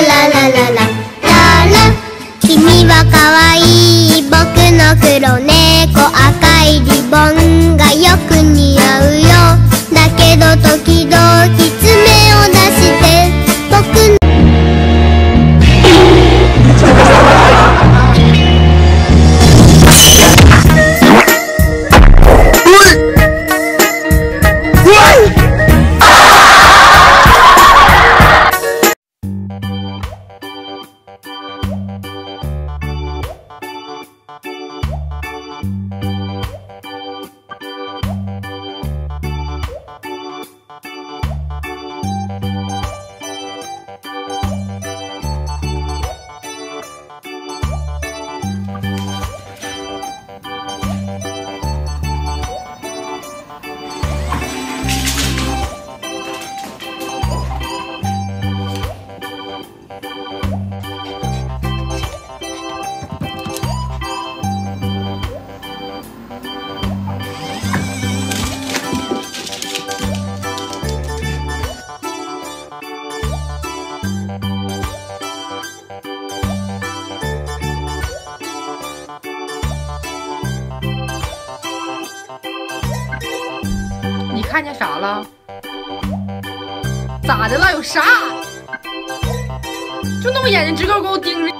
ララララララ君は可愛い僕の黒猫。看见啥了？咋的了？有啥？就那么眼睛直勾勾盯着。